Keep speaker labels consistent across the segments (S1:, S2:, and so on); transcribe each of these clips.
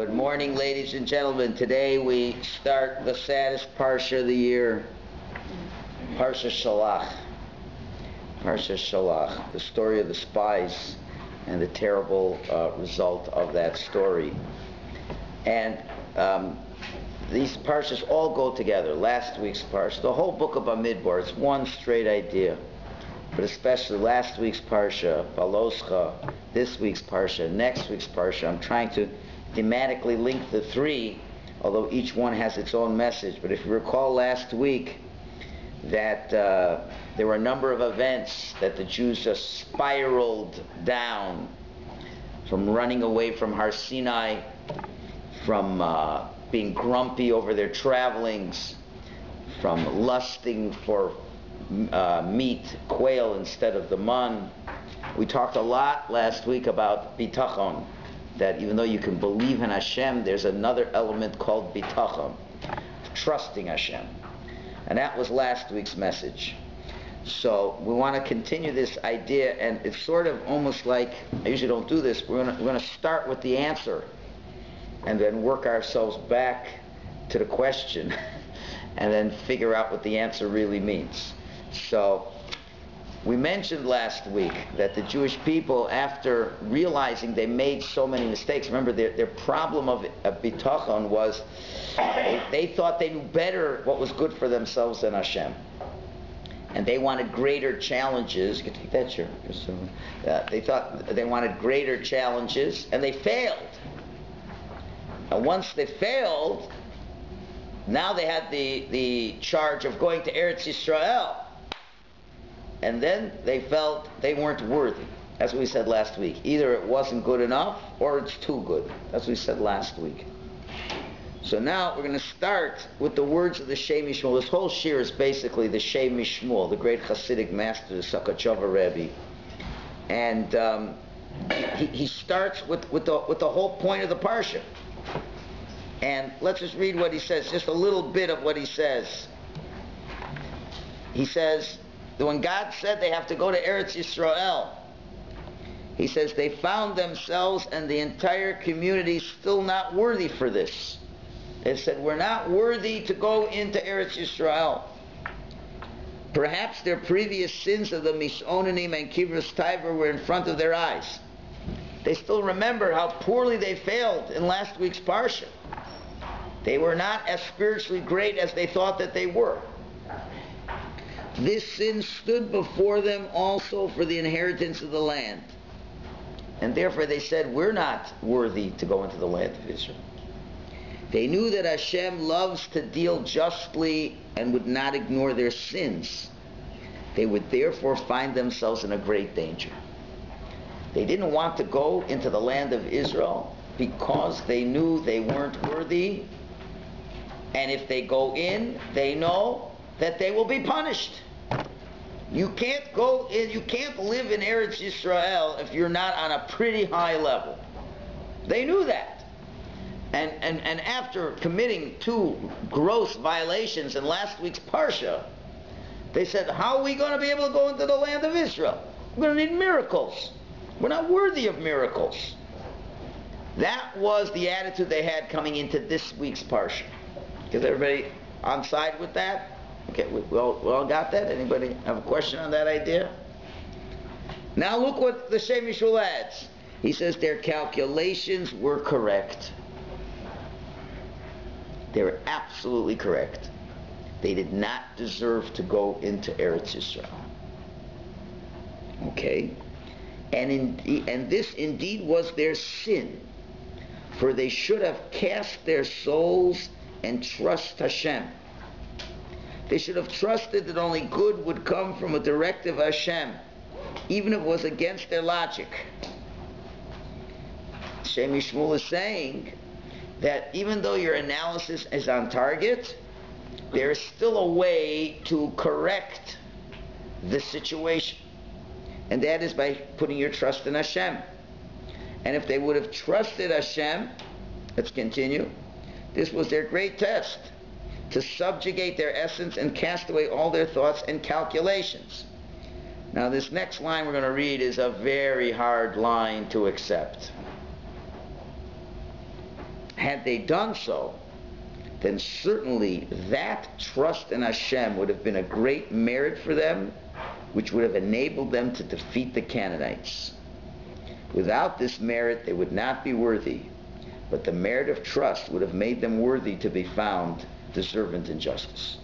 S1: Good morning, ladies and gentlemen. Today we start the saddest parsha of the year, Parsha Shalach. Parsha Shalach, the story of the spies and the terrible uh, result of that story. And um, these parshas all go together. Last week's parsha, the whole book of Bamidbar, it's one straight idea. But especially last week's parsha, Baloscha, this week's parsha, next week's parsha, I'm trying to thematically link the three, although each one has its own message. But if you recall last week, that uh, there were a number of events that the Jews just spiraled down from running away from Har Sinai, from uh, being grumpy over their travelings, from lusting for uh, meat, quail instead of the man. We talked a lot last week about bitachon, that even though you can believe in Hashem, there's another element called bitachon, trusting Hashem. And that was last week's message. So we want to continue this idea, and it's sort of almost like I usually don't do this. We're going to start with the answer, and then work ourselves back to the question, and then figure out what the answer really means. So we mentioned last week that the Jewish people, after realizing they made so many mistakes, remember their, their problem of, of bitachon was they, they thought they knew better what was good for themselves than Hashem. And they wanted greater challenges. You can take that. Uh, they thought they wanted greater challenges, and they failed. And once they failed, now they had the, the charge of going to Eretz Yisrael and then they felt they weren't worthy. As we said last week. Either it wasn't good enough or it's too good. As we said last week. So now we're going to start with the words of the Shem MiShmuel. This whole shiur is basically the Shem MiShmuel, the great Hasidic master, the Sochatchover Rebbe. And um, he, he, starts with, with, the, with the whole point of the Parsha. And let's just read what he says, just a little bit of what he says. He says, when God said they have to go to Eretz Yisrael, he says they found themselves and the entire community still not worthy for this. They said, we're not worthy to go into Eretz Yisrael. Perhaps their previous sins of the Misonanim and Kivras Taiver were in front of their eyes. They still remember how poorly they failed in last week's Parsha. They were not as spiritually great as they thought that they were. This sin stood before them also for the inheritance of the land. And therefore they said, We're not worthy to go into the land of Israel. They knew that Hashem loves to deal justly and would not ignore their sins. They would therefore find themselves in a great danger. They didn't want to go into the land of Israel because they knew they weren't worthy. And if they go in, they know that they will be punished. You can't go in, you can't live in Eretz Yisrael if you're not on a pretty high level. They knew that. And, and, and after committing two gross violations in last week's Parsha, they said, how are we going to be able to go into the land of Israel? We're going to need miracles. We're not worthy of miracles. That was the attitude they had coming into this week's Parsha. Is everybody on side with that? Okay, we, we, all, we all got that? Anybody have a question on that idea? Now look what the Shem MiShmuel adds. He says their calculations were correct. They were absolutely correct. They did not deserve to go into Eretz Yisrael. Okay? And, in, and this indeed was their sin. For they should have cast their souls and trust Hashem. They should have trusted that only good would come from a directive of Hashem, even if it was against their logic. Shem is saying that even though your analysis is on target, there is still a way to correct the situation. And that is by putting your trust in Hashem. And if they would have trusted Hashem, let's continue, this was their great test to subjugate their essence and cast away all their thoughts and calculations. Now, this next line we're going to read is a very hard line to accept. had they done so, then certainly that trust in Hashem would have been a great merit for them, which would have enabled them to defeat the Canaanites. Without this merit, they would not be worthy, but the merit of trust would have made them worthy to be found deserving in justice.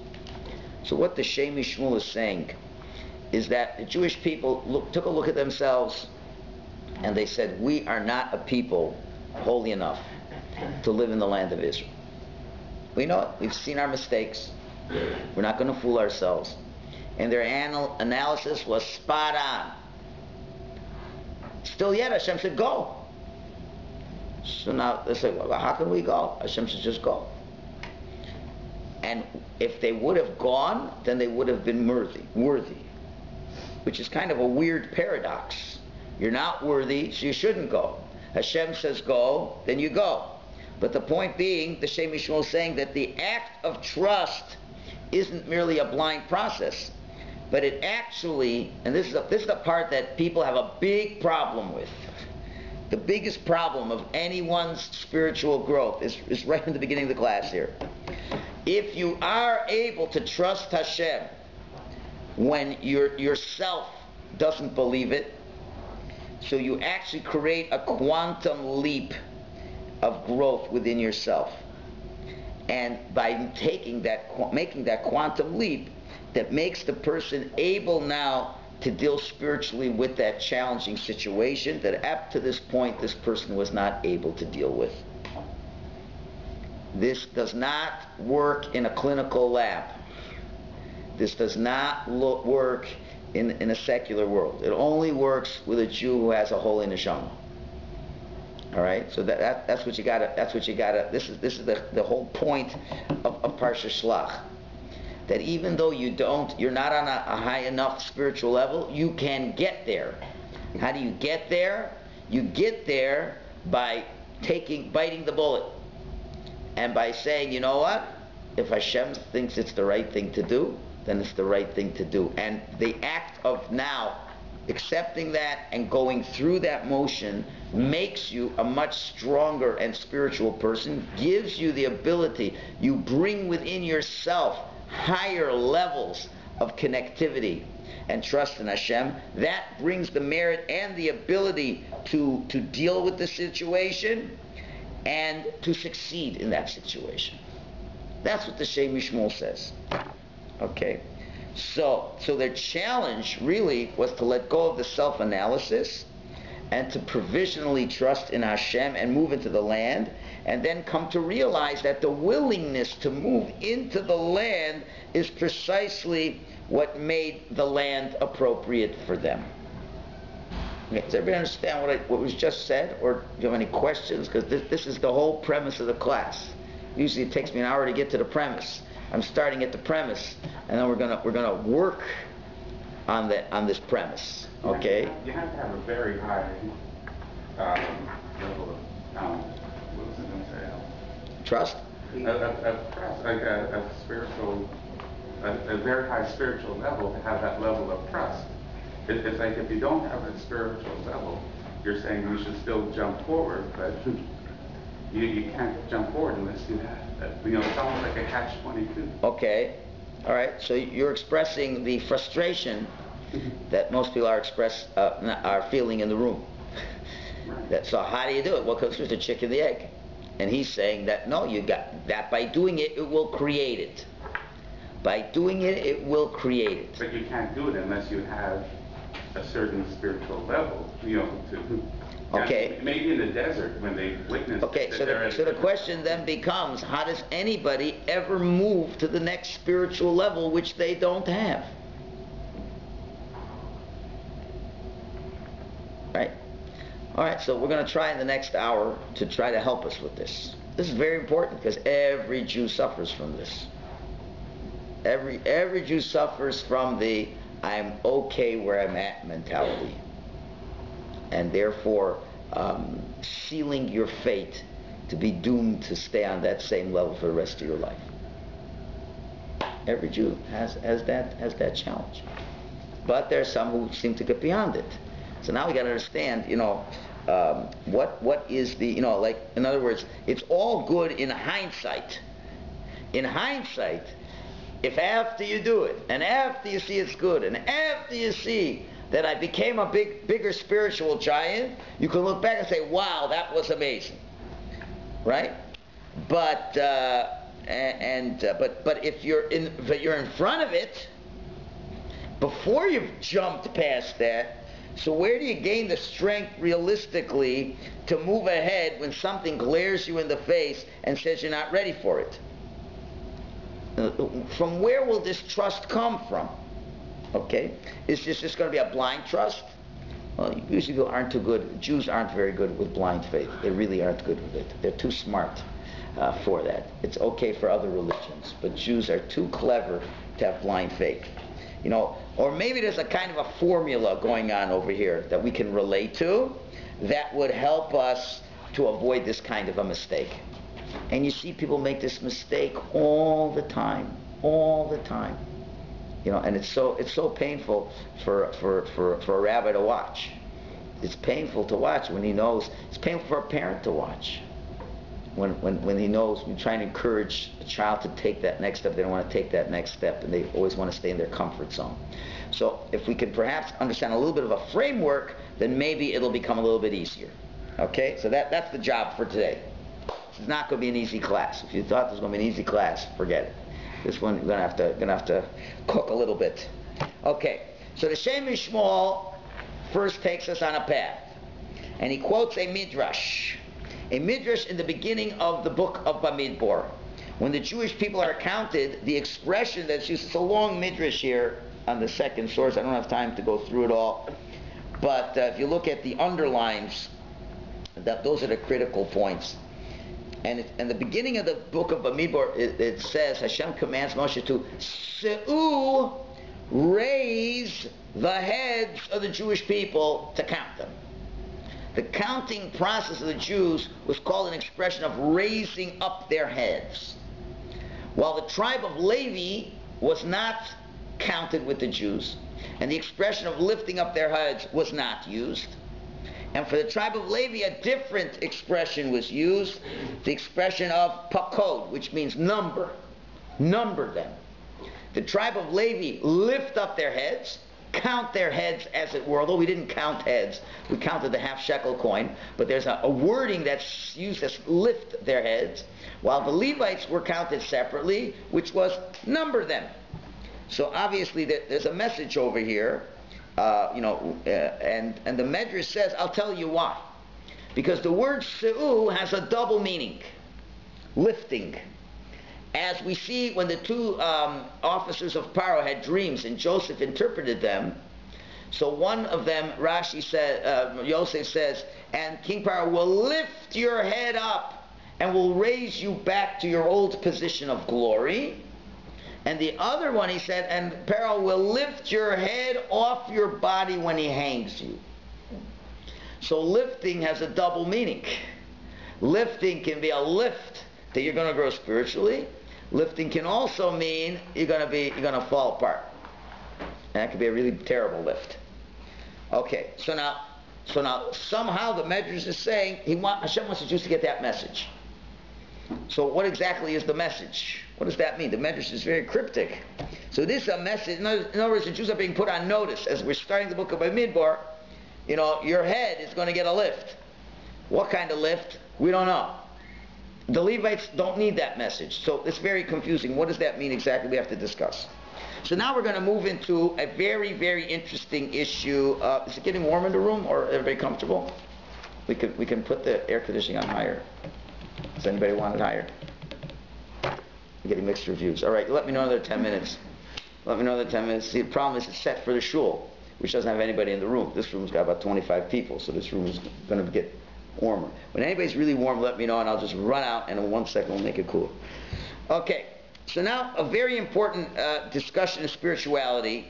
S1: So what the Shem MiShmuel is saying is that the Jewish people look, took a look at themselves and they said, we are not a people holy enough to live in the land of Israel. We know it. We've seen our mistakes. We're not going to fool ourselves. And their anal- analysis was spot on. Still yet, Hashem said, go. So now they say, well, how can we go? Hashem said, just go. And if they would have gone, then they would have been worthy, worthy. Which is kind of a weird paradox. You're not worthy, so you shouldn't go. Hashem says go, then you go. But the point being, the Shem MiShmuel is saying that the act of trust isn't merely a blind process, but it actually, and this is, a, this is the part that people have a big problem with. The biggest problem of anyone's spiritual growth is, is right in the beginning of the class here. If you are able to trust Hashem when your yourself doesn't believe it, so you actually create a quantum leap of growth within yourself. And by taking that, making that quantum leap, that makes the person able now to deal spiritually with that challenging situation that up to this point this person was not able to deal with. This does not work in a clinical lab. This does not look, work in, in a secular world. It only works with a Jew who has a holy neshama. All right, so that, that, that's what you gotta. That's what you gotta. This is this is the, the whole point of, of Parsha Shlach. That even though you don't, you're not on a, a high enough spiritual level, you can get there. How do you get there? You get there by taking, biting the bullet, and by saying, you know what? If Hashem thinks it's the right thing to do, then it's the right thing to do. And the act of now accepting that and going through that motion makes you a much stronger and spiritual person, gives you the ability, you bring within yourself higher levels of connectivity and trust in Hashem. That brings the merit and the ability to, to deal with the situation and to succeed in that situation. That's what the Shem MiShmuel says. Okay? So, so their challenge really was to let go of the self-analysis and to provisionally trust in Hashem and move into the land and then come to realize that the willingness to move into the land is precisely what made the land appropriate for them. Does everybody understand what, I, what was just said? Or do you have any questions? Because this, this is the whole premise of the class. Usually it takes me an hour to get to the premise. I'm starting at the premise, and then we're gonna we're gonna work on the on this premise. Okay.
S2: You have to have a very high um, level of um, what was I going to say?
S1: Trust.
S2: A, a, a, a spiritual, a, a very high spiritual level to have that level of trust. It, it's like if you don't have a spiritual level, you're saying you should still jump forward, but you, you can't jump forward unless you have. You know, it's almost like a catch-22.
S1: Okay. All right. So you're expressing the frustration that most people are express uh, are feeling in the room.
S2: Right.
S1: That, so how do you do it? Well, because there's the chicken and the egg. And he's saying that no, you got that by doing it, it will create it. By doing it, it will create it.
S2: But you can't do it unless you have a certain spiritual level, you know, to...
S1: Okay.
S2: Maybe in the desert when they witness
S1: Okay, so the, so the question then becomes, how does anybody ever move to the next spiritual level which they don't have? Right? All right, so we're going to try in the next hour to try to help us with this. This is very important because every Jew suffers from this. Every every Jew suffers from the I'm okay where I'm at mentality. And therefore um, sealing your fate to be doomed to stay on that same level for the rest of your life. Every Jew has, has that has that challenge. But there are some who seem to get beyond it. So now we got to understand, you know, um, what what is the you know like in other words, it's all good in hindsight. In hindsight, if after you do it and after you see it's good and after you see that I became a big bigger spiritual giant, you can look back and say, "Wow, that was amazing." Right? But uh, and uh, but but if you're in but you're in front of it before you've jumped past that so where do you gain the strength realistically to move ahead when something glares you in the face and says you're not ready for it from where will this trust come from okay is this just going to be a blind trust well usually people aren't too good jews aren't very good with blind faith they really aren't good with it they're too smart uh, for that. It's okay for other religions, but Jews are too clever to have blind faith. You know, or maybe there's a kind of a formula going on over here that we can relate to that would help us to avoid this kind of a mistake. And you see people make this mistake all the time, all the time. You know, and it's so it's so painful for for for, for a rabbi to watch. It's painful to watch when he knows. It's painful for a parent to watch when, when, when he knows, we try and encourage a child to take that next step. They don't want to take that next step, and they always want to stay in their comfort zone. So if we can perhaps understand a little bit of a framework, then maybe it'll become a little bit easier. Okay, so that, that's the job for today. It's not going to be an easy class. If you thought this was going to be an easy class, forget it. This one, you're going to have to, going to, have to cook a little bit. Okay, so the Shem MiShmuel first takes us on a path. And he quotes a midrash a midrash in the beginning of the book of Bamidbar. When the Jewish people are counted, the expression that's used, it's a long midrash here on the second source. I don't have time to go through it all. But uh, if you look at the underlines, that those are the critical points. And in the beginning of the book of Bamidbar, it, it says Hashem commands Moshe to Se'u, raise the heads of the Jewish people to count them. The counting process of the Jews was called an expression of raising up their heads. While the tribe of Levi was not counted with the Jews, and the expression of lifting up their heads was not used. And for the tribe of Levi, a different expression was used, the expression of pakod, which means number. Number them. The tribe of Levi lift up their heads, count their heads as it were, although we didn't count heads, we counted the half shekel coin, but there's a, a, wording that's used as lift their heads, while the Levites were counted separately, which was number them. So obviously there's a message over here, uh, you know, uh, and, and the Medrash says, I'll tell you why. Because the word se'u has a double meaning. Lifting as we see when the two um, officers of Paro had dreams and Joseph interpreted them, so one of them, Rashi said, uh, Yosef says, and King Paro will lift your head up and will raise you back to your old position of glory. And the other one, he said, and Paro will lift your head off your body when he hangs you. So lifting has a double meaning. Lifting can be a lift that you're going to grow spiritually, Lifting can also mean you're going to be you're going to fall apart. And that could be a really terrible lift. Okay, so now so now somehow the Medrash is saying he want, Hashem wants the Jews to get that message. So what exactly is the message? What does that mean? The Medrash is very cryptic. So this is a message. In other, words, the Jews are being put on notice as we're starting the book of Bamidbar. You know, your head is going to get a lift. What kind of lift? We don't know. The Levites don't need that message. So it's very confusing. What does that mean exactly? We have to discuss. So now we're going to move into a very, very interesting issue. Uh, is it getting warm in the room or everybody comfortable? We can, we can put the air conditioning on higher. Does anybody want it higher? I'm getting mixed reviews. All right, let me know another 10 minutes. Let me know another 10 minutes. See, the problem is it's set for the shul, which doesn't have anybody in the room. This room's got about 25 people, so this room is going to get warmer. When anybody's really warm, let me know, and I'll just run out, and in one second we'll make it cool. Okay, so now a very important uh, discussion of spirituality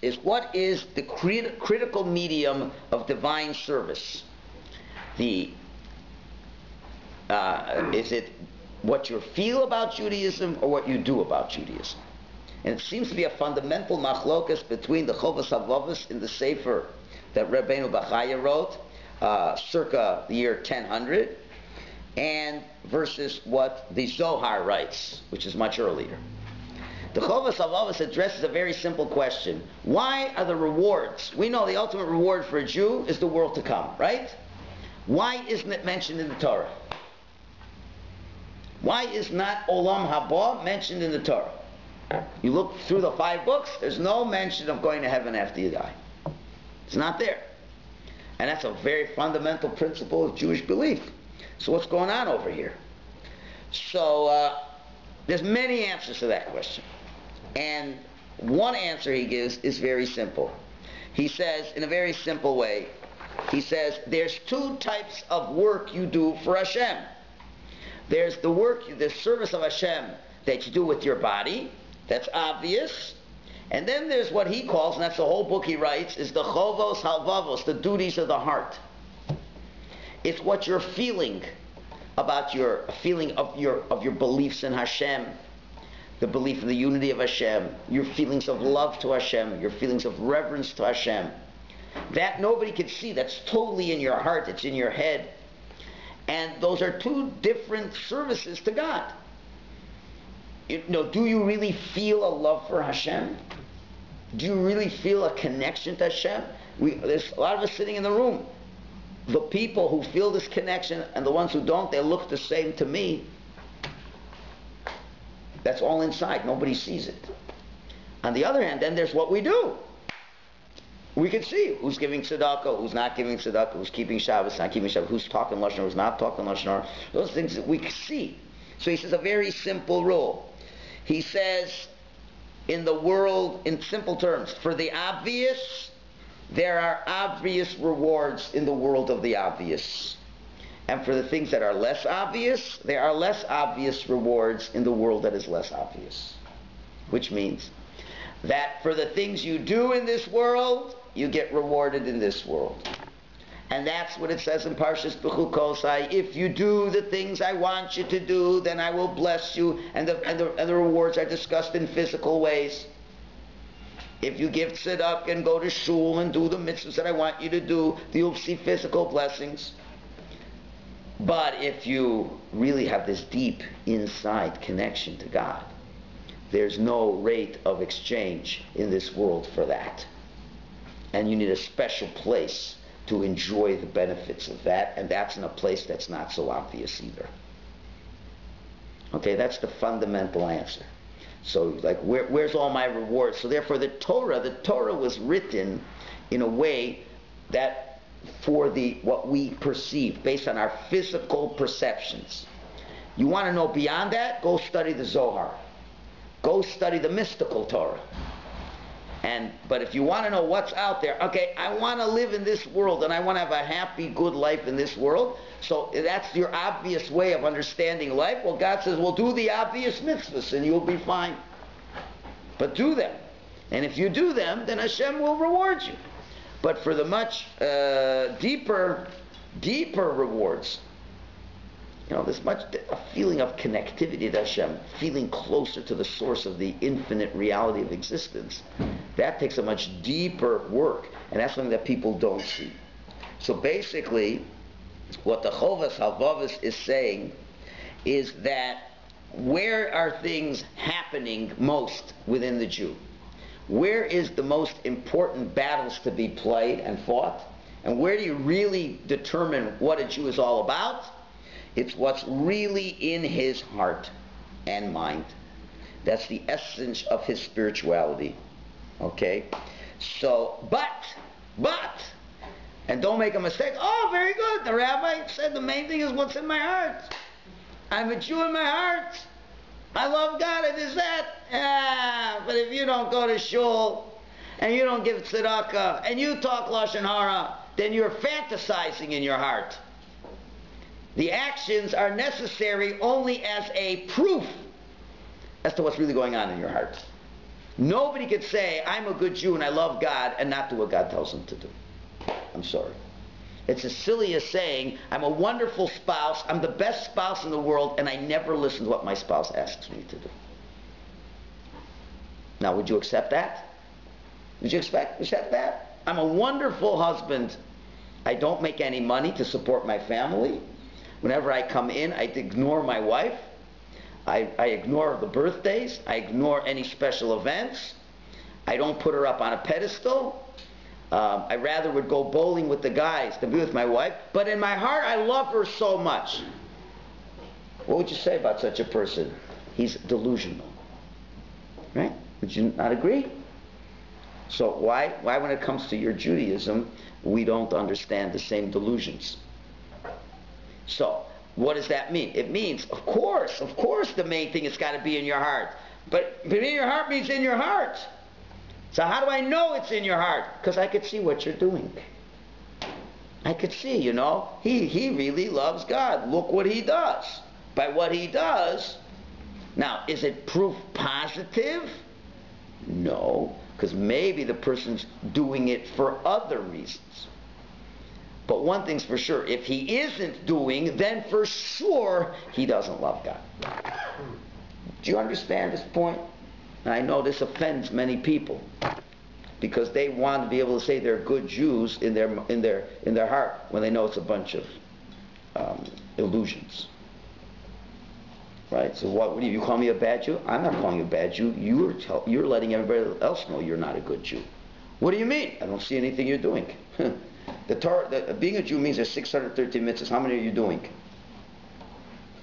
S1: is what is the crit- critical medium of divine service? The uh, is it what you feel about Judaism or what you do about Judaism? And it seems to be a fundamental machlokas between the Chovos HaLevavos in the Sefer that Rabbeinu Bachya wrote uh, circa the year 1000, and versus what the Zohar writes, which is much earlier. The Chovos HaLevavos addresses a very simple question. Why are the rewards? We know the ultimate reward for a Jew is the world to come, right? Why isn't it mentioned in the Torah? Why is not Olam Haba mentioned in the Torah? You look through the five books, there's no mention of going to heaven after you die. It's not there. And that's a very fundamental principle of Jewish belief. So what's going on over here? So uh, there's many answers to that question. And one answer he gives is very simple. He says, in a very simple way, he says, there's two types of work you do for Hashem. There's the work, the service of Hashem that you do with your body, that's obvious. And then there's what he calls, and that's the whole book he writes, is the chovos halvavos, the duties of the heart. It's what you're feeling about your feeling of your of your beliefs in Hashem, the belief in the unity of Hashem, your feelings of love to Hashem, your feelings of reverence to Hashem. That nobody can see. That's totally in your heart. It's in your head. And those are two different services to God. You know, do you really feel a love for Hashem? Do you really feel a connection to Hashem? We, there's a lot of us sitting in the room. The people who feel this connection and the ones who don't, they look the same to me. That's all inside. Nobody sees it. On the other hand, then there's what we do. We can see who's giving tzedakah, who's not giving tzedakah, who's keeping Shabbos, not keeping Shabbos, who's talking lashon, who's not talking lashon. Those things that we can see. So he says a very simple rule. He says, in the world, in simple terms, for the obvious, there are obvious rewards in the world of the obvious. And for the things that are less obvious, there are less obvious rewards in the world that is less obvious. Which means that for the things you do in this world, you get rewarded in this world. And that's what it says in Parshas Bechukosai. If you do the things I want you to do, then I will bless you. And the, and the, and the rewards are discussed in physical ways. If you give tzedakah and go to shul and do the mitzvahs that I want you to do, you'll see physical blessings. But if you really have this deep inside connection to God, there's no rate of exchange in this world for that. And you need a special place to enjoy the benefits of that, and that's in a place that's not so obvious either. Okay, that's the fundamental answer. So, like, where, where's all my rewards? So, therefore, the Torah, the Torah was written in a way that for the what we perceive based on our physical perceptions. You want to know beyond that? Go study the Zohar. Go study the mystical Torah. And but if you want to know what's out there, okay, I want to live in this world and I want to have a happy, good life in this world. So that's your obvious way of understanding life. Well, God says, well, do the obvious mitzvahs and you'll be fine. But do them. And if you do them, then Hashem will reward you. But for the much uh, deeper, deeper rewards, you know, this much a feeling of connectivity to Hashem, feeling closer to the source of the infinite reality of existence. That takes a much deeper work, and that's something that people don't see. So basically, what the Chovos HaLevavos is saying is that where are things happening most within the Jew? Where is the most important battles to be played and fought? And where do you really determine what a Jew is all about? It's what's really in his heart and mind. That's the essence of his spirituality. Okay? So, but, but, and don't make a mistake. Oh, very good. The rabbi said the main thing is what's in my heart. I'm a Jew in my heart. I love God It is that. Ah, but if you don't go to shul and you don't give tzedakah and you talk lashon hara, then you're fantasizing in your heart. The actions are necessary only as a proof as to what's really going on in your heart. Nobody could say, I'm a good Jew and I love God and not do what God tells them to do. I'm sorry. It's as silly as saying, I'm a wonderful spouse, I'm the best spouse in the world, and I never listen to what my spouse asks me to do. Now, would you accept that? Would you expect, accept that? I'm a wonderful husband, I don't make any money to support my family. Whenever I come in, I ignore my wife. I, I ignore the birthdays. I ignore any special events. I don't put her up on a pedestal. Um, I rather would go bowling with the guys than be with my wife. But in my heart, I love her so much. What would you say about such a person? He's delusional. Right? Would you not agree? So why, why when it comes to your Judaism, we don't understand the same delusions? So, what does that mean? It means, of course, of course the main thing has got to be in your heart. But, but in your heart means in your heart. So how do I know it's in your heart? Because I could see what you're doing. I could see, you know, he, he really loves God. Look what he does. By what he does. Now, is it proof positive? No, because maybe the person's doing it for other reasons. But one thing's for sure, if he isn't doing, then for sure he doesn't love God. Do you understand this point? And I know this offends many people because they want to be able to say they're good Jews in their in their in their heart when they know it's a bunch of um, illusions. Right? So what, what do you, call me a bad Jew? I'm not calling you a bad Jew. You're tell, you're letting everybody else know you're not a good Jew. What do you mean? I don't see anything you're doing. the Torah, the, being a Jew means there's 613 mitzvahs. How many are you doing?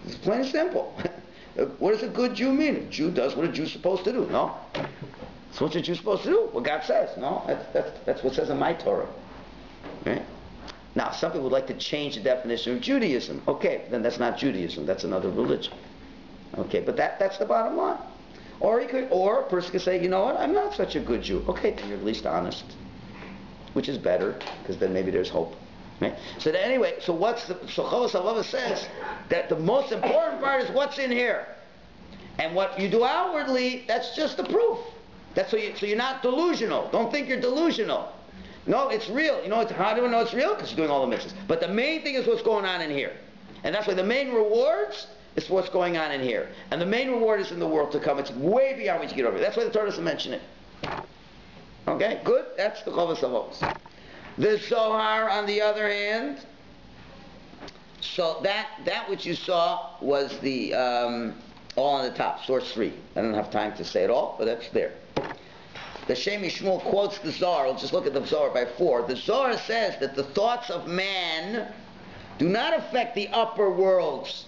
S1: It's plain and simple. what does a good Jew mean? A Jew does what a Jew's supposed to do. No. So what's a Jew supposed to do? What God says. No. That's, that's, that's what says in my Torah. Right? Now, some people would like to change the definition of Judaism. Okay, then that's not Judaism. That's another religion. Okay, but that, that's the bottom line. Or, he could, or a person could say, you know what, I'm not such a good Jew. Okay, then you're at least honest. Which is better, because then maybe there's hope. Right? So that anyway, so what's the, so Chovos HaLevavos says that the most important part is what's in here. And what you do outwardly, that's just the proof. That's so, you, so you're not delusional. Don't think you're delusional. No, it's real. You know, how do we know it's real? Because you're doing all the mitzvahs. But the main thing is what's going on in here. And that's why the main rewards is what's going on in here. And the main reward is in the world to come. It's way beyond what you get over. That's why the Torah doesn't mention it. Okay, good. That's the Chovos HaLevavos. The Zohar, on the other hand, so that that which you saw was the um, all on the top, source three. I don't have time to say it all, but that's there. The Shem MiShmuel quotes the Zohar. Let's just look at the Zohar by four. The Zohar says that the thoughts of man do not affect the upper worlds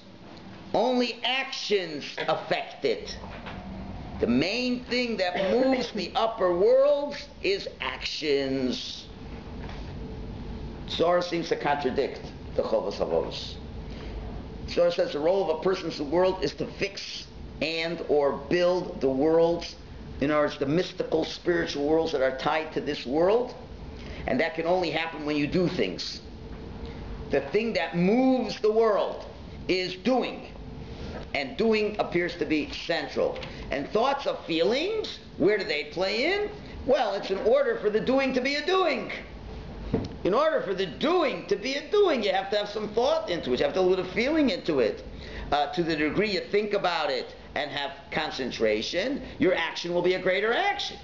S1: only actions affect it. The main thing that moves the upper worlds is actions. Zohar seems to contradict the Chovos HaLevavos. Zohar says the role of a person's world is to fix and or build the worlds, in other words, the mystical spiritual worlds that are tied to this world. And that can only happen when you do things. The thing that moves the world is doing and doing appears to be central. And thoughts of feelings, where do they play in? Well, it's in order for the doing to be a doing. In order for the doing to be a doing, you have to have some thought into it. You have to have a little feeling into it. Uh, to the degree you think about it and have concentration, your action will be a greater action.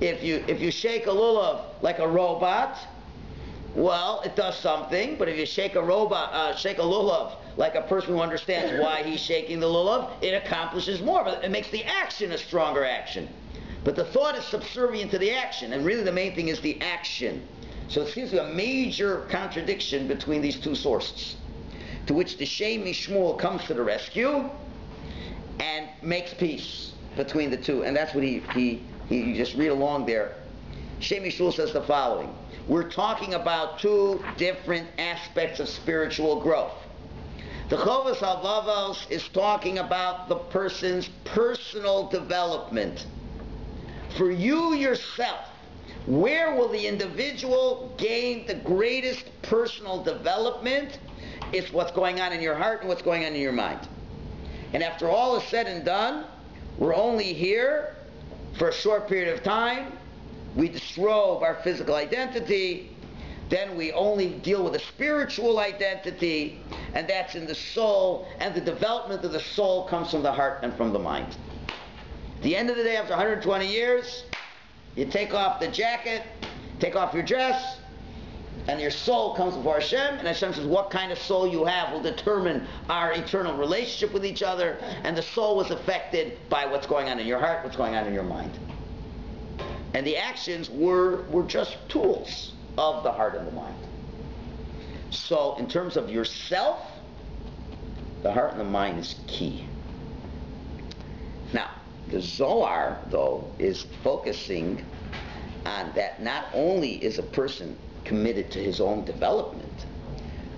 S1: If you if you shake a lulav like a robot, well, it does something. But if you shake a robot, uh, shake a lulav like a person who understands why he's shaking the lulav, it accomplishes more. It makes the action a stronger action. But the thought is subservient to the action, and really the main thing is the action. So it seems to be a major contradiction between these two sources, to which the Shem MiShmuel comes to the rescue and makes peace between the two. And that's what he, he, he you just read along there. Shem MiShmuel says the following. We're talking about two different aspects of spiritual growth. The Chovos HaLevavos is talking about the person's personal development. For you yourself, where will the individual gain the greatest personal development? It's what's going on in your heart and what's going on in your mind. And after all is said and done, we're only here for a short period of time. We disrobe our physical identity then we only deal with a spiritual identity, and that's in the soul, and the development of the soul comes from the heart and from the mind. At the end of the day, after 120 years, you take off the jacket, take off your dress, and your soul comes before Hashem, and Hashem says, what kind of soul you have will determine our eternal relationship with each other, and the soul was affected by what's going on in your heart, what's going on in your mind. And the actions were, were just tools of the heart and the mind. So in terms of yourself, the heart and the mind is key. Now, the Zohar, though, is focusing on that not only is a person committed to his own development,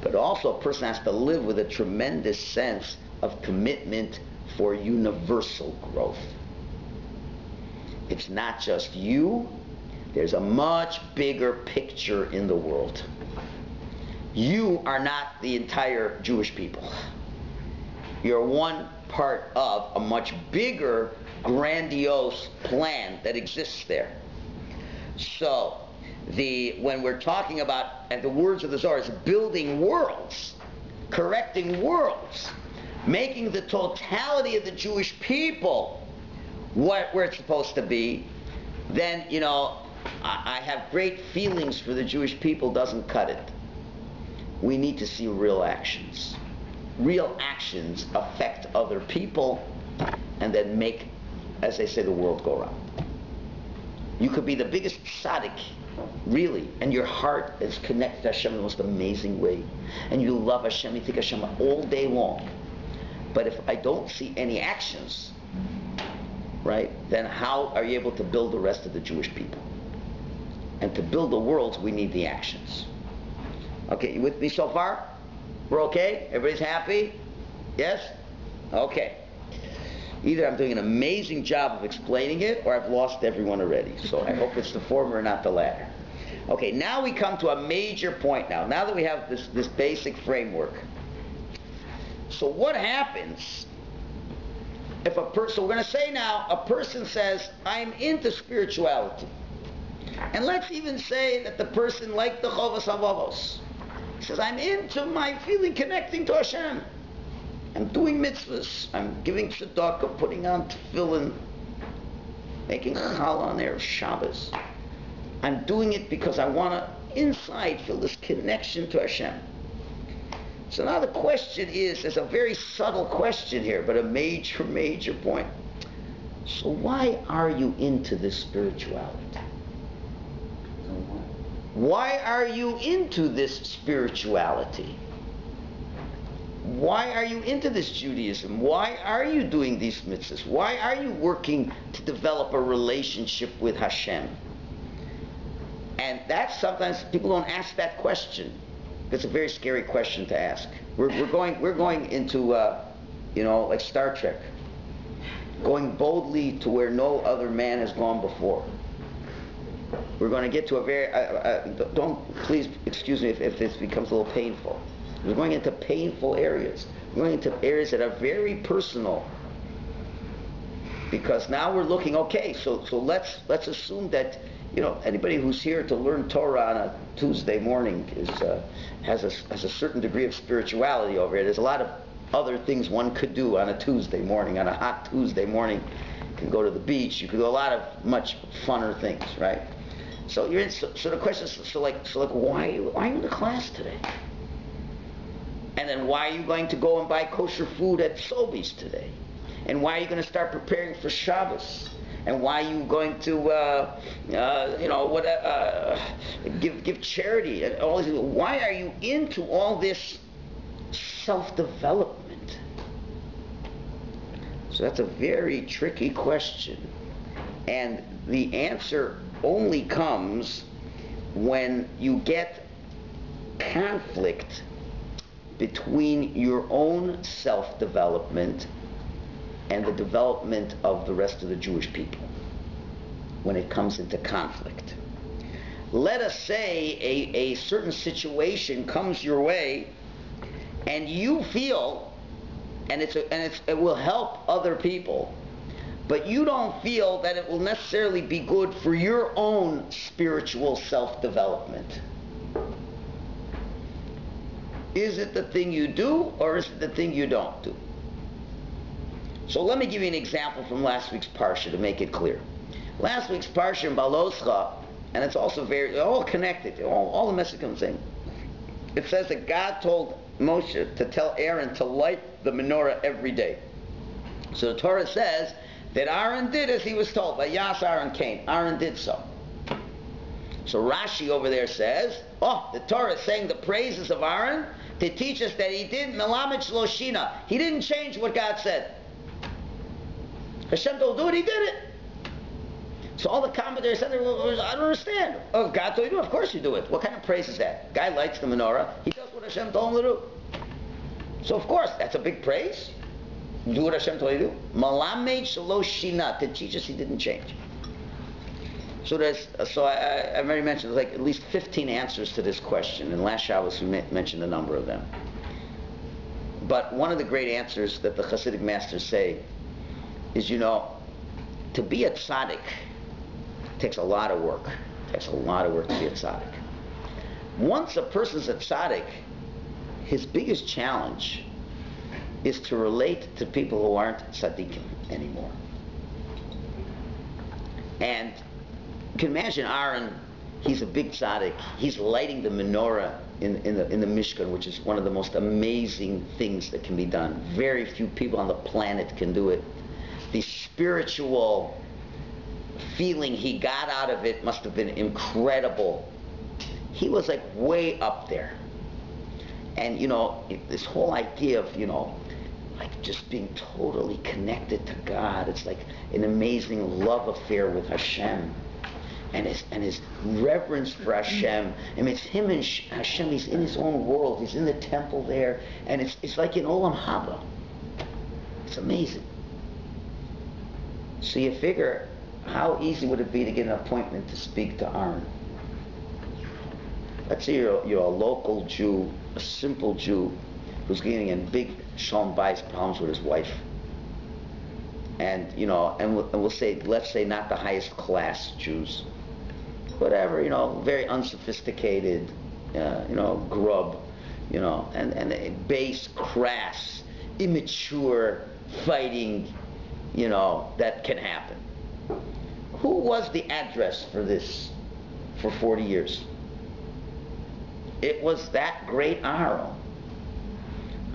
S1: but also a person has to live with a tremendous sense of commitment for universal growth. It's not just you, there's a much bigger picture in the world. You are not the entire Jewish people. You're one part of a much bigger, grandiose plan that exists there. So, the when we're talking about, and the words of the Zohar is building worlds, correcting worlds, making the totality of the Jewish people what where it's supposed to be, then you know I, I have great feelings for the Jewish people. Doesn't cut it. We need to see real actions. Real actions affect other people, and then make, as they say, the world go round. You could be the biggest tzaddik Really. And your heart is connected to Hashem in the most amazing way. And you love Hashem, you think Hashem all day long. But if I don't see any actions, right, then how are you able to build the rest of the Jewish people? And to build the world, we need the actions. Okay, you with me so far? We're okay? Everybody's happy? Yes? Okay. Either I'm doing an amazing job of explaining it or I've lost everyone already. So I hope it's the former not the latter. Okay, now we come to a major point now. Now that we have this, this basic framework. So what happens if a person, we're going to say now, a person says, I'm into spirituality. And let's even say that the person, like the Chovos HaLevavos, says, I'm into my feeling connecting to Hashem. I'm doing mitzvahs. I'm giving tzedakah, putting on tefillin, making challah on Erev Shabbos. I'm doing it because I want to inside feel this connection to Hashem. So now the question is, there's a very subtle question here, but a major, major point. So why are you into this spirituality? Why are you into this spirituality? Why are you into this Judaism? Why are you doing these mitzvahs? Why are you working to develop a relationship with Hashem? And that's sometimes people don't ask that question. It's a very scary question to ask. We're, we're going we're going into uh, you know like Star Trek, going boldly to where no other man has gone before. We're going to get to a very uh, uh, don't please excuse me if, if this becomes a little painful. We're going into painful areas. We're going into areas that are very personal. Because now we're looking, okay, so, so let's, let's assume that, you know, anybody who's here to learn Torah on a Tuesday morning is, uh, has, a, has a certain degree of spirituality over it. There's a lot of other things one could do on a Tuesday morning, on a hot Tuesday morning. You can go to the beach. You can do a lot of much funner things, right? So you're in, so, so the question is, so like, so like, why, why are you in the class today? And then why are you going to go and buy kosher food at Sobeys today? And why are you going to start preparing for Shabbos? And why are you going to, uh, uh, you know, what, uh, give give charity and all these? Why are you into all this self-development? So that's a very tricky question, and the answer only comes when you get conflict between your own self-development and the development of the rest of the Jewish people when it comes into conflict. Let us say a, a certain situation comes your way and you feel, and, it's a, and it's, it will help other people, but you don't feel that it will necessarily be good for your own spiritual self-development. Is it the thing you do or is it the thing you don't do? So let me give you an example from last week's Parsha to make it clear. Last week's Parsha in Baloscha and it's also very all connected. All, all the message comes in. It says that God told Moshe to tell Aaron to light the menorah every day. So the Torah says that Aaron did as he was told. By Yas Aaron came. Aaron did so. So Rashi over there says, oh, the Torah is saying the praises of Aaron to teach us that he didn't Melamed Shloshina. He didn't change what God said. Hashem told do it, he did it. So all the commentators said, I don't understand. Oh, God told you to do it? Of course you do it. What kind of praise is that? Guy lights the menorah. He does what Hashem told him to do. So of course, that's a big praise. Do what Hashem told you to do. Malamed Shaloshina, to teach us he didn't change. So there's, so I, I, I already mentioned there's like at least 15 answers to this question, and last Shabbos we mentioned a number of them. But one of the great answers that the Hasidic masters say is, you know, to be a tzaddik takes a lot of work. It takes a lot of work to be a tzaddik. Once a person's a tzaddik, his biggest challenge is to relate to people who aren't tzaddikim anymore. And you can imagine Aaron, he's a big tzaddik. He's lighting the menorah in, in, the, in the Mishkan, which is one of the most amazing things that can be done. Very few people on the planet can do it. The spiritual feeling he got out of it must have been incredible. He was like way up there. And, you know, this whole idea of, you know, like just being totally connected to God. It's like an amazing love affair with Hashem. And his, and his reverence for Hashem. I mean, it's him and Hashem. He's in his own world. He's in the temple there. And it's, it's like in Olam Haba. It's amazing. So you figure, how easy would it be to get an appointment to speak to Aaron? Let's say you're, you're a local Jew, a simple Jew, who's getting in big Shalom Bayis problems with his wife. And, you know, and we'll, and we'll say, let's say not the highest class Jews. Whatever, you know, very unsophisticated, uh, you know, grub, you know, and, and base, crass, immature fighting, you know, that can happen. Who was the address for this for 40 years? It was that great Aaron.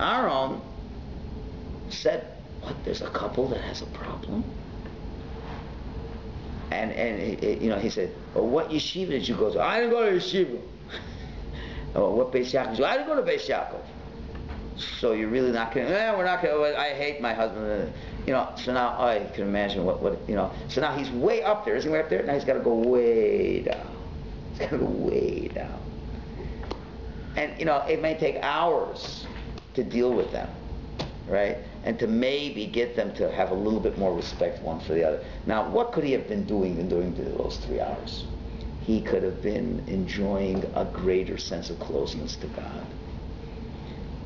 S1: Aaron said, what, there's a couple that has a problem? And, and you know, he said, well, what yeshiva did you go to? I didn't go to yeshiva. oh, what Beis Yaakov? I didn't go to Beis Yaakov. So you're really not going to, eh, we're not going to, I hate my husband. You know, so now I can imagine what, what, you know, so now he's way up there. Isn't he way up there? Now he's got to go way down. He's got to go way down. And, you know, it may take hours to deal with them, right? And to maybe get them to have a little bit more respect one for the other. Now, what could he have been doing in during those three hours? He could have been enjoying a greater sense of closeness to God.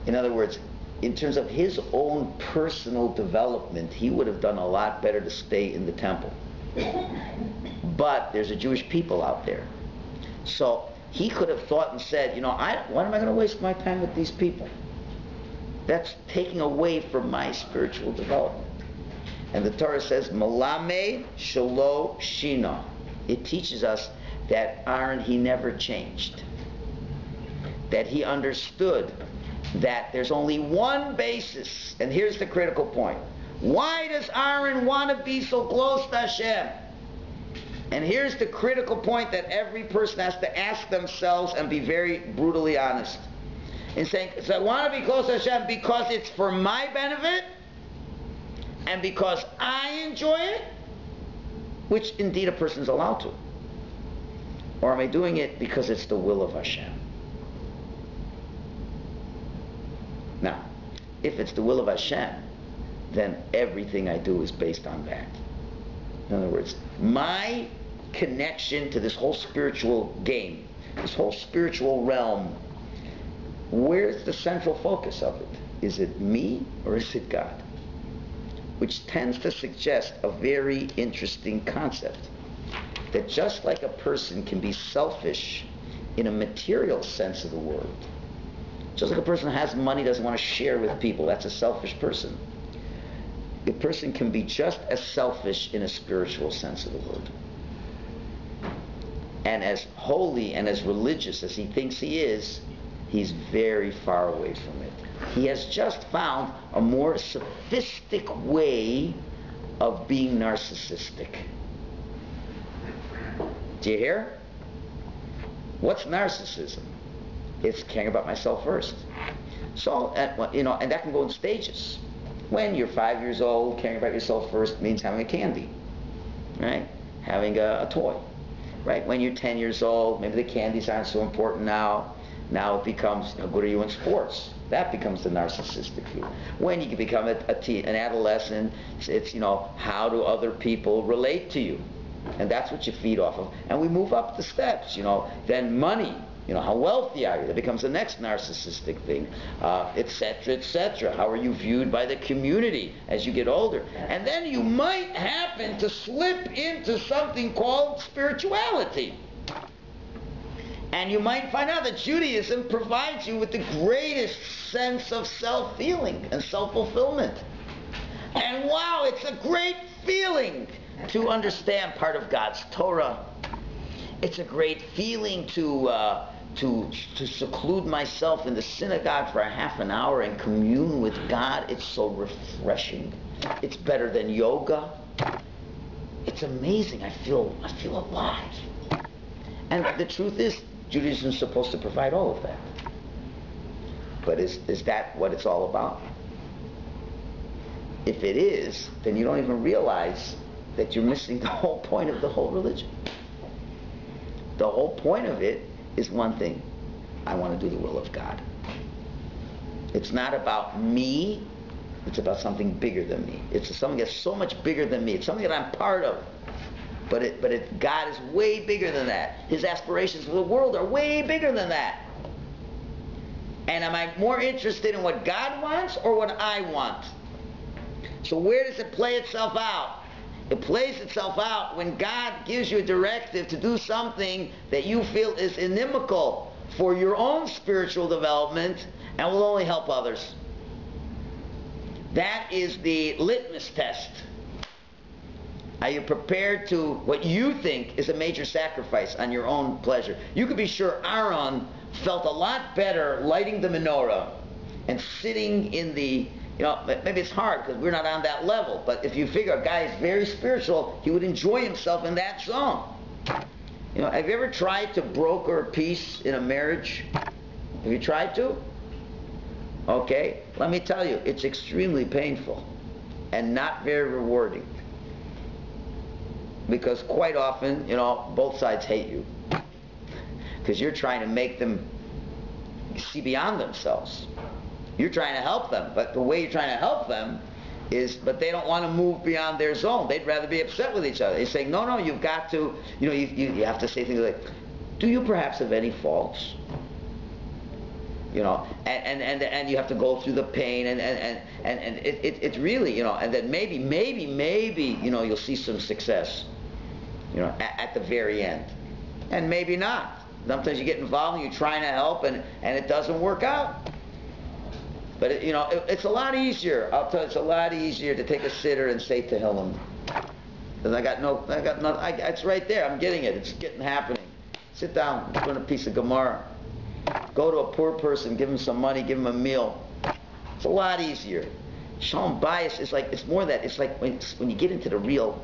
S1: In other words, in terms of his own personal development, he would have done a lot better to stay in the temple. But there's a Jewish people out there. So he could have thought and said, you know, I, why am I going to waste my time with these people? That's taking away from my spiritual development. And the Torah says, Malame Shalo Shina. It teaches us that Aaron, he never changed. That he understood that there's only one basis, and here's the critical point. Why does Aaron want to be so close to Hashem? And here's the critical point that every person has to ask themselves and be very brutally honest. In saying, so I want to be close to Hashem because it's for my benefit and because I enjoy it, which indeed a person is allowed to. Or am I doing it because it's the will of Hashem? Now, if it's the will of Hashem, then everything I do is based on that. In other words, my connection to this whole spiritual game, this whole spiritual realm, where's the central focus of it? Is it me or is it God? Which tends to suggest a very interesting concept. That just like a person can be selfish in a material sense of the word, just like a person has money doesn't want to share with people, that's a selfish person. A person can be just as selfish in a spiritual sense of the word. and as holy and as religious as he thinks he is, he's very far away from it. He has just found a more sophistic way of being narcissistic. Do you hear? What's narcissism? It's caring about myself first. So, you know, and that can go in stages. When you're five years old, caring about yourself first means having a candy, right? Having a, a toy, right? When you're 10 years old, maybe the candies aren't so important now. Now it becomes, how good are you in sports? That becomes the narcissistic view. When you become a, a teen, an adolescent, it's, it's, you know, how do other people relate to you? And that's what you feed off of. And we move up the steps, you know. Then money, you know, how wealthy are you? That becomes the next narcissistic thing, etc., uh, etc. Et How are you viewed by the community as you get older? And then you might happen to slip into something called spirituality. And you might find out that Judaism provides you with the greatest sense of self-feeling and self-fulfillment. And wow, it's a great feeling to understand part of God's Torah. It's a great feeling to, uh, to, to seclude myself in the synagogue for a half an hour and commune with God. It's so refreshing. It's better than yoga. It's amazing. I feel, I feel alive. And the truth is, Judaism is supposed to provide all of that. But is, is that what it's all about? If it is, then you don't even realize that you're missing the whole point of the whole religion. The whole point of it is one thing. I want to do the will of God. It's not about me. It's about something bigger than me. It's something that's so much bigger than me. It's something that I'm part of. But it, but it, God is way bigger than that. His aspirations for the world are way bigger than that. And am I more interested in what God wants or what I want? So where does it play itself out? It plays itself out when God gives you a directive to do something that you feel is inimical for your own spiritual development and will only help others. That is the litmus test are you prepared to what you think is a major sacrifice on your own pleasure? You could be sure Aaron felt a lot better lighting the menorah and sitting in the, you know, maybe it's hard because we're not on that level, but if you figure a guy is very spiritual, he would enjoy himself in that zone. You know, have you ever tried to broker peace in a marriage? Have you tried to? Okay, let me tell you, it's extremely painful and not very rewarding because quite often, you know, both sides hate you because you're trying to make them see beyond themselves. You're trying to help them, but the way you're trying to help them is, but they don't want to move beyond their zone. They'd rather be upset with each other. They're saying, no, no, you've got to, you know, you, you, you have to say things like, do you perhaps have any faults? you know, and, and, and, and you have to go through the pain and, and, and, and, it, it, it's really, you know, and then maybe, maybe, maybe, you know, you'll see some success you know, at, at the very end. And maybe not. Sometimes you get involved and you're trying to help and, and it doesn't work out. But, it, you know, it, it's a lot easier. I'll tell you, it's a lot easier to take a sitter and say Tehillim, because I got no, I got no, it's right there. I'm getting it. It's getting happening. Sit down, learn a piece of Gemara. Go to a poor person, give him some money, give him a meal. It's a lot easier. Shalom Bayis is like, it's more that, it's like when, when you get into the real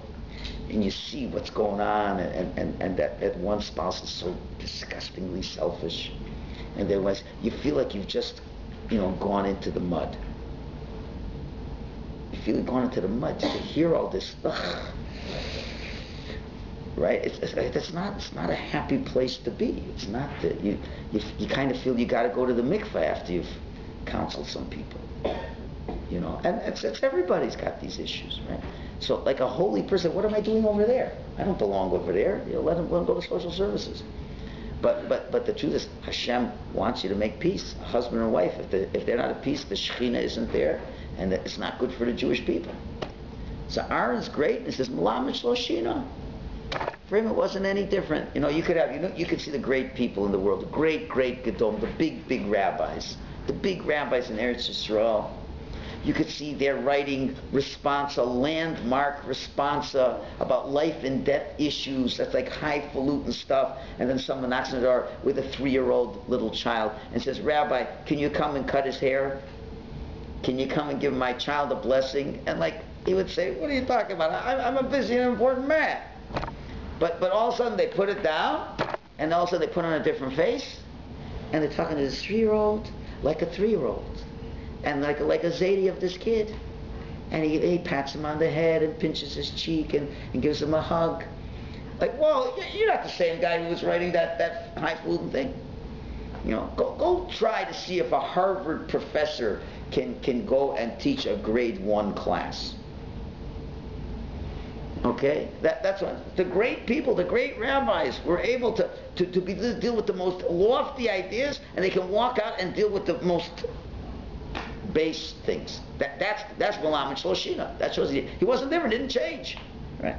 S1: and you see what's going on and, and, and that, that one spouse is so disgustingly selfish. And then was you feel like you've just you know gone into the mud. You feel like gone into the mud to hear all this right? It's, it's, it's not it's not a happy place to be. It's not that you you, you kind of feel you got to go to the mikveh after you've counseled some people. You know? And it's, it's everybody's got these issues right so like a holy person, what am I doing over there? I don't belong over there. You know, let, them, let them go to social services. But, but, but the truth is, Hashem wants you to make peace, husband and wife. If, the, if they're not at peace, the Shekhinah isn't there, and it's not good for the Jewish people. So Aaron's greatness is Malamish Loshina. For him, it wasn't any different. You know, you could have, you know, you could see the great people in the world, the great, great Gedom, the big, big rabbis, the big rabbis in Eretz Yisrael You could see they're writing responsa, landmark responsa uh, about life and death issues. That's like highfalutin stuff. And then someone knocks on the door with a three-year-old little child and says, Rabbi, can you come and cut his hair? Can you come and give my child a blessing? And like, he would say, what are you talking about? I, I'm a busy and important man. But, but all of a sudden they put it down, and all of a sudden they put on a different face, and they're talking to this three-year-old like a three-year-old, and like, like a Zadie of this kid. And he, he pats him on the head and pinches his cheek and, and gives him a hug. Like, well, you're not the same guy who was writing that, that highfalutin thing. You know, go, go try to see if a Harvard professor can, can go and teach a grade one class. Okay? That, that's what the great people, the great rabbis were able to, to, to, be, to deal with the most lofty ideas and they can walk out and deal with the most base things. That, that's that's Malam and Shloshina. That shows he, he wasn't different, didn't change. Right?